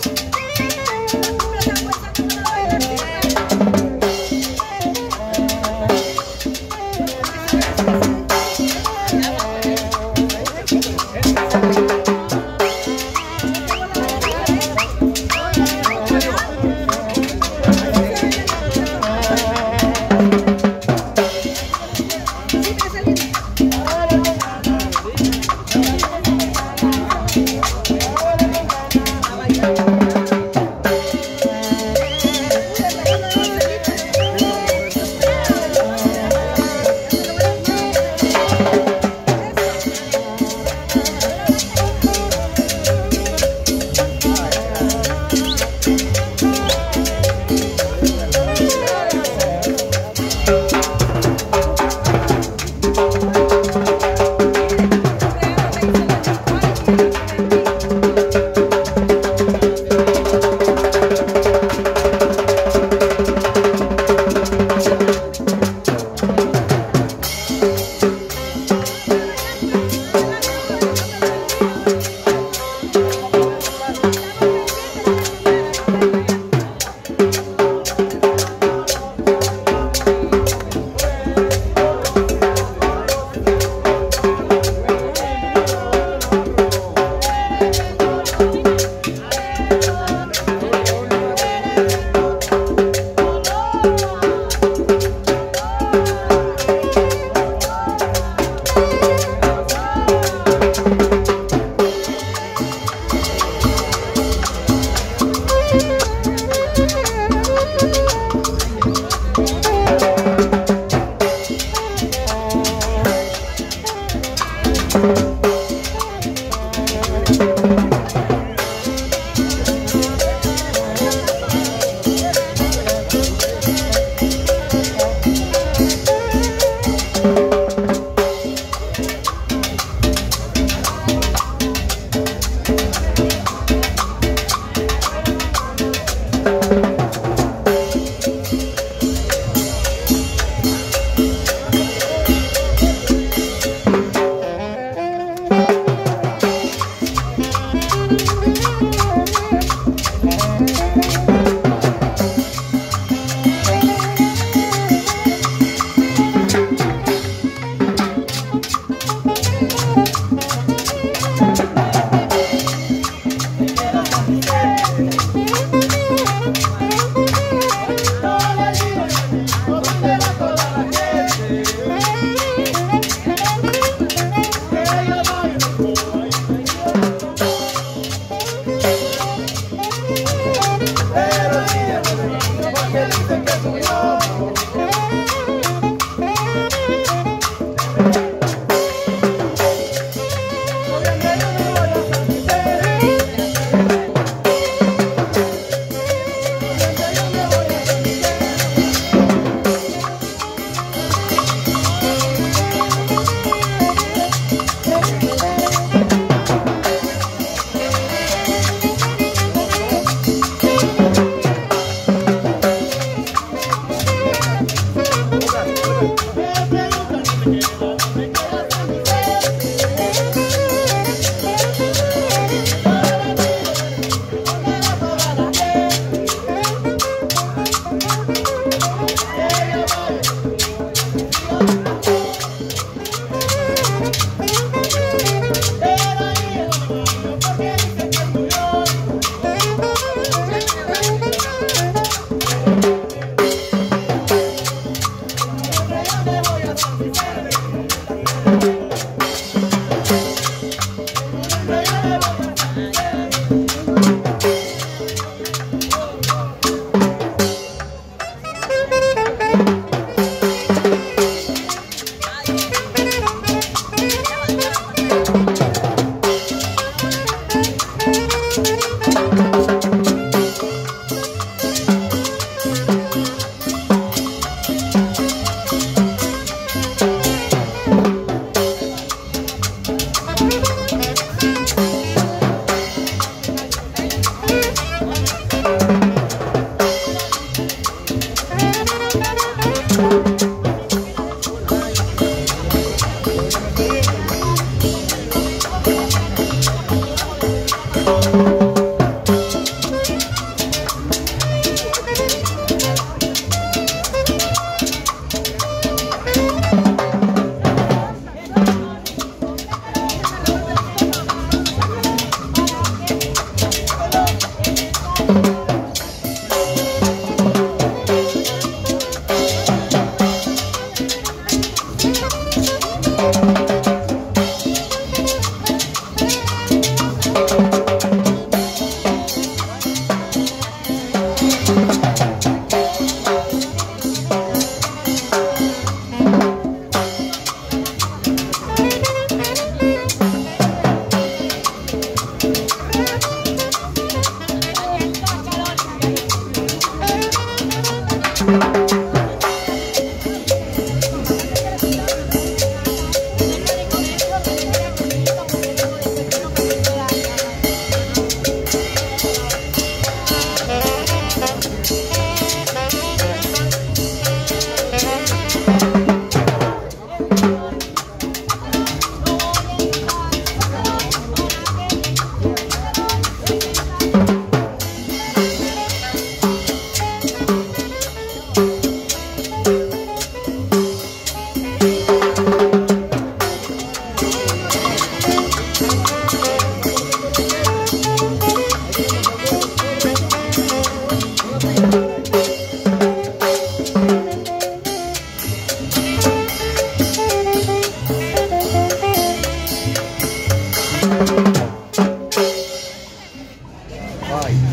Thank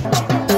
Vai.